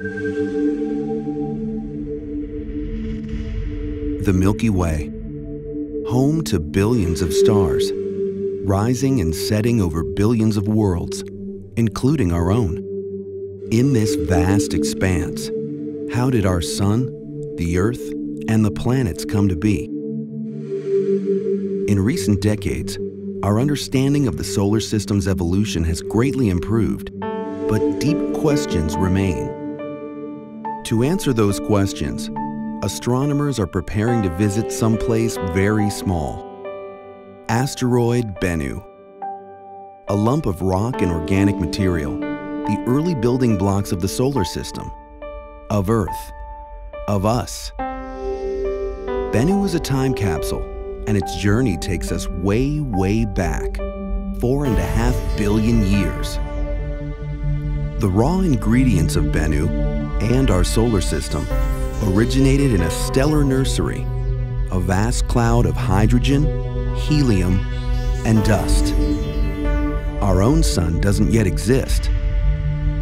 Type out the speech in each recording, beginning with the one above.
The Milky Way, home to billions of stars, rising and setting over billions of worlds, including our own. In this vast expanse, how did our sun, the Earth, and the planets come to be? In recent decades, our understanding of the solar system's evolution has greatly improved, but deep questions remain. To answer those questions, astronomers are preparing to visit someplace very small. Asteroid Bennu. A lump of rock and organic material, the early building blocks of the solar system, of Earth, of us. Bennu is a time capsule and its journey takes us way, way back, four and a half billion years. The raw ingredients of Bennu and our solar system originated in a stellar nursery, a vast cloud of hydrogen, helium, and dust. Our own sun doesn't yet exist.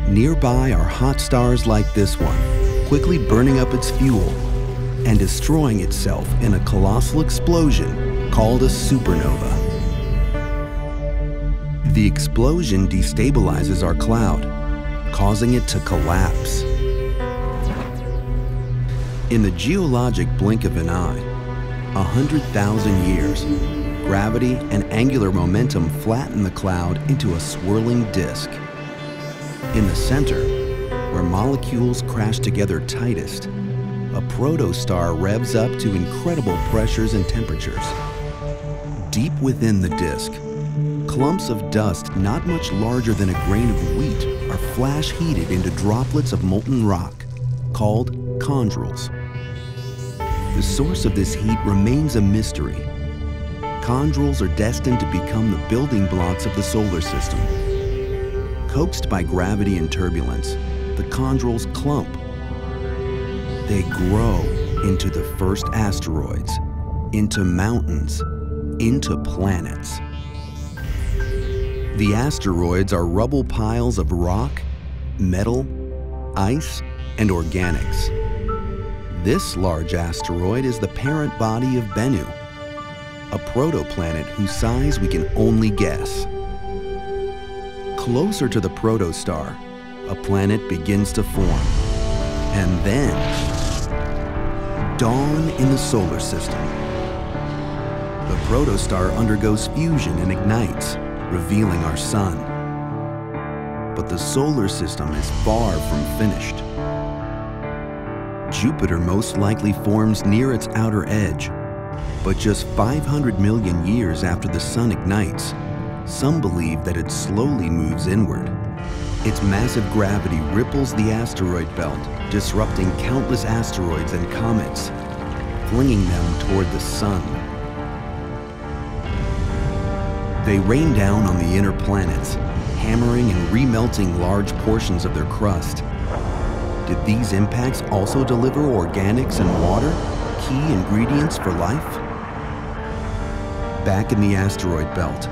Nearby are hot stars like this one, quickly burning up its fuel and destroying itself in a colossal explosion called a supernova. The explosion destabilizes our cloud, causing it to collapse. In the geologic blink of an eye, a hundred thousand years, gravity and angular momentum flatten the cloud into a swirling disk. In the center, where molecules crash together tightest, a protostar revs up to incredible pressures and temperatures. Deep within the disk, clumps of dust not much larger than a grain of wheat are flash heated into droplets of molten rock, called chondrules. The source of this heat remains a mystery. Chondrules are destined to become the building blocks of the solar system. Coaxed by gravity and turbulence, the chondrules clump they grow into the first asteroids, into mountains, into planets. The asteroids are rubble piles of rock, metal, ice, and organics. This large asteroid is the parent body of Bennu, a protoplanet whose size we can only guess. Closer to the protostar, a planet begins to form. And then dawn in the solar system. The protostar undergoes fusion and ignites, revealing our sun. But the solar system is far from finished. Jupiter most likely forms near its outer edge, but just 500 million years after the sun ignites, some believe that it slowly moves inward. Its massive gravity ripples the asteroid belt, disrupting countless asteroids and comets, flinging them toward the sun. They rain down on the inner planets, hammering and remelting large portions of their crust. Did these impacts also deliver organics and water, key ingredients for life? Back in the asteroid belt,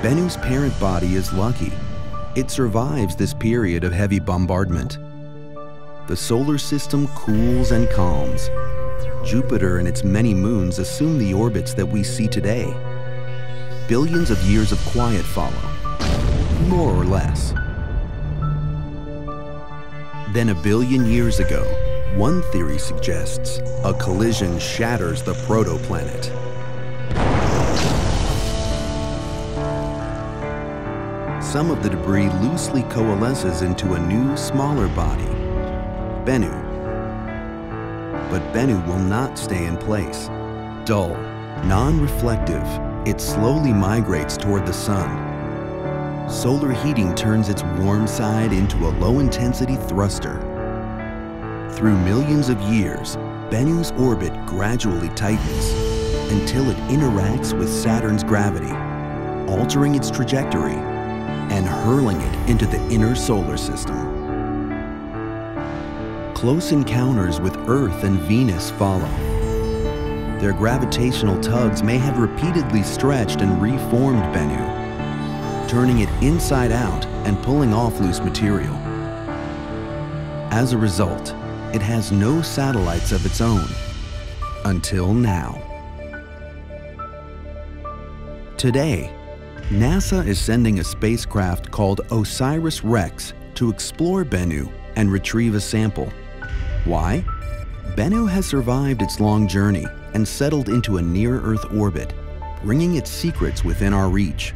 Bennu's parent body is lucky it survives this period of heavy bombardment. The solar system cools and calms. Jupiter and its many moons assume the orbits that we see today. Billions of years of quiet follow, more or less. Then a billion years ago, one theory suggests a collision shatters the protoplanet. some of the debris loosely coalesces into a new, smaller body, Bennu. But Bennu will not stay in place. Dull, non-reflective, it slowly migrates toward the sun. Solar heating turns its warm side into a low-intensity thruster. Through millions of years, Bennu's orbit gradually tightens until it interacts with Saturn's gravity, altering its trajectory and hurling it into the inner solar system. Close encounters with Earth and Venus follow. Their gravitational tugs may have repeatedly stretched and reformed Bennu, turning it inside out and pulling off loose material. As a result, it has no satellites of its own. Until now. Today, NASA is sending a spacecraft called OSIRIS-REx to explore Bennu and retrieve a sample. Why? Bennu has survived its long journey and settled into a near-Earth orbit, bringing its secrets within our reach.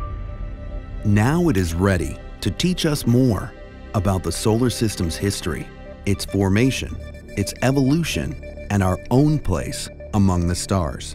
Now it is ready to teach us more about the solar system's history, its formation, its evolution, and our own place among the stars.